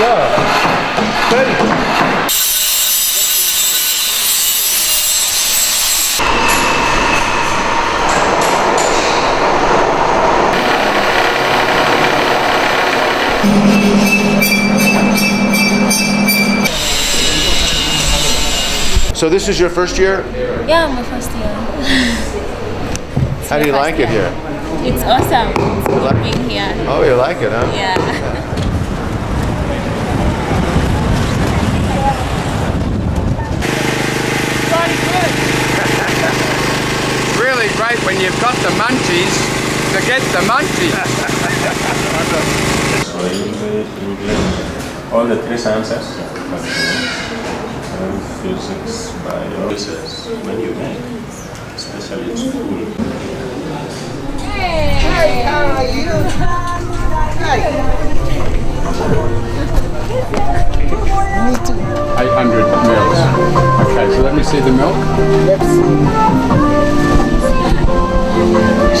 Yeah. So this is your first year? Yeah, my first year. How do you like first it here? It's awesome. It's good like- being here. Oh, you like it, huh? Yeah. Really great when you've got the munchies to get the munchies. So English, English, all the three sciences. And physics, bio. This is when you make, especially in school. Hey, how are you? Hi. Me too. Eight hundred mils. Okay, so let me see the milk.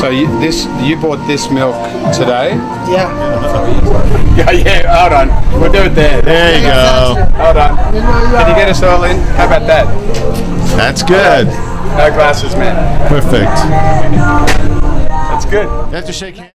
So you, this you bought this milk today? Yeah. Yeah, yeah. Hold on, we'll do it there. There you go. Hold on. Can you get us all in? How about that? That's good. No glasses, man. Perfect. That's good. You have to shake hands.